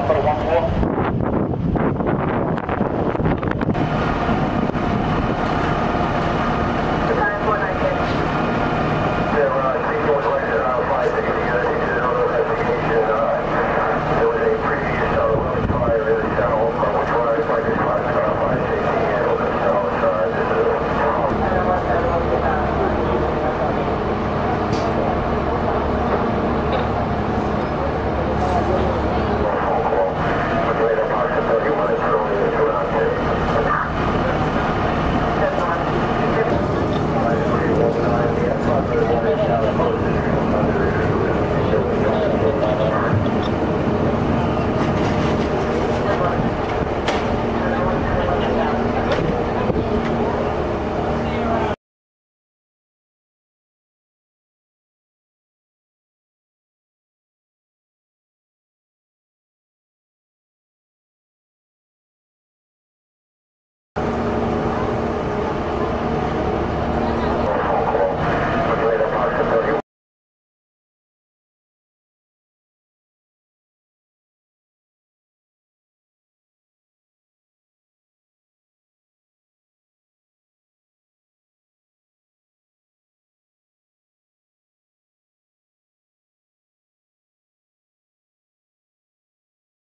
out for one more.